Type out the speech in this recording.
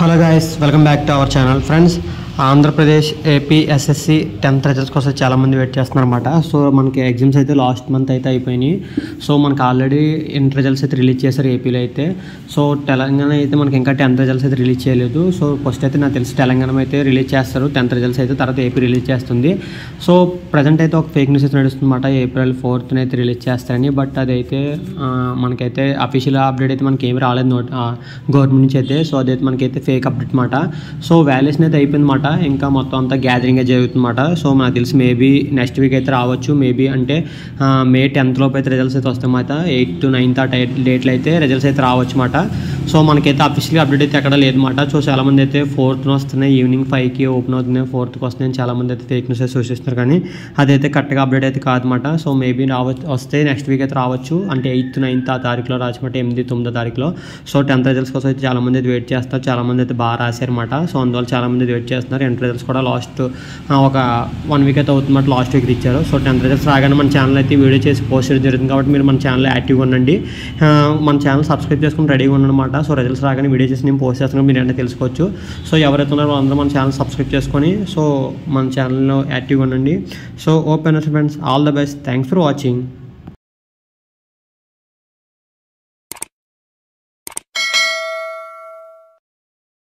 hello guys welcome back to our channel. Friends Andhra Pradesh AP SSC tenth results కోసం చాలామంది wait చేస్తున్నారు అనమాట so మనకి ఎగ్జామ్స్ అయితే లాస్ట్ మంత్ అయితే అయిపోయినాయి. సో మనకి ఆల్రెడీ ఇంటర్ రిజల్ట్స్ అయితే రిలీజ్ చేశారు ఏపీలో అయితే. సో తెలంగాణ అయితే మనకి ఇంకా టెన్త్ రిజల్ట్స్ అయితే రిలీజ్ చేయలేదు. సో ఫస్ట్ అయితే నాకు తెలిసి తెలంగాణ అయితే రిలీజ్ చేస్తారు. టెన్త్ రిజల్ట్స్ అయితే తర్వాత ఏపీ రిలీజ్ చేస్తుంది. సో ప్రజెంట్ అయితే ఒక ఫేక్ న్యూస్ అయితే నడుస్తుందన్నమాట. ఏప్రిల్ ఫోర్త్న అయితే రిలీజ్ చేస్తారని. బట్ అదైతే మనకైతే అఫీషియల్ అప్డేట్ అయితే మనకి ఏమి రాలేదు గవర్నమెంట్ నుంచి అయితే. సో అదైతే మనకైతే ఫేక్ అప్డేట్ అనమాట సో వాల్యుయేషన్ అయితే అనమాట ఇంకా మొత్తం అంతా గ్యాదరింగ్ జరుగుతుందన్నమాట. సో నాకు తెలిసి మేబీ నెక్స్ట్ వీక్ అయితే రావచ్చు. మేబీ అంటే మే టెన్త్ లోపు అయితే రిజల్ట్స్ అయితే వస్తాయన్నమాట. ఎయిట్ టు నైన్త్ ఆ డేట్లో అయితే రిజల్ట్స్ అయితే రావచ్చు అన్నమాట సో మనకైతే అఫీషియల్గా అప్డేట్ అయితే ఎక్కడ లేదన్నమాట. సో చాలామంది అయితే ఫోర్త్న వస్తున్నాయి. ఈవినింగ్ ఫైవ్కి ఓపెన్ అవుతున్నాయి ఫోర్త్కి వస్తున్నాయి చాలామంది అయితే ఫేక్ న్యూస్ అయితే సూచిస్తున్నారు కానీ అదైతే కరెక్ట్గా అప్డేట్ అయితే కాదన్నమాట. సో మేబీ రావచ్చు వస్తే నెక్స్ట్ వీక్ అయితే రావచ్చు. అంటే ఎయిత్ నైన్త్ ఆ తారీఖులో రాచమాట ఎనిమిది తొమ్మిదో తారీఖులో. సో టెన్త్ రిజల్ట్స్ కోసం అయితే చాలామంది అయితే వెయిట్ చేస్తారు. చాలామంది అయితే బాగా రాశారన్నమాట. సో అందువల్ల చాలామంది వెయిట్ చేస్తున్నారు. ఇంటర్ రిజల్ట్స్ కూడా లాస్ట్ ఒక వన్ వీక్ అయితే అవుతుందన్నమాట. లాస్ట్ వీక్ ఇచ్చారు. సో టెన్త్ రిజల్ట్స్ రాగానే మన ఛానల్ అయితే వీడియో చేసి పోస్ట్ చేయడం జరుగుతుంది. కాబట్టి మీరు మన ఛానల్ యాక్టివ్గా ఉండండి. మన ఛానల్ సబ్స్క్రైబ్ చేసుకుని రెడీగా ఉండనమాట సో రిజల్ట్స్ రాగానే వీడియో చేసి నేను పోస్ట్ చేస్తున్నాను మీరు అంటే తెలుసుకోవచ్చు. సో ఎవరైతే ఉన్నారో అందరూ మన ఛానల్ సబ్స్క్రైబ్ చేసుకొని సో మన ఛానల్లో యాక్టివ్గా ఉండండి. So open friends all the best thanks for watching